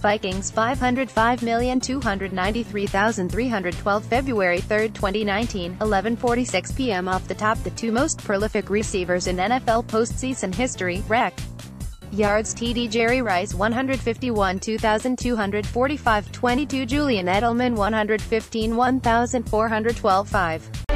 Vikings 505,293,312 February 3, 2019, 11:46 p.m. off the top the two most prolific receivers in NFL postseason history, rec. Yards TD Jerry Rice 151 2245 22 Julian Edelman 115 1412 5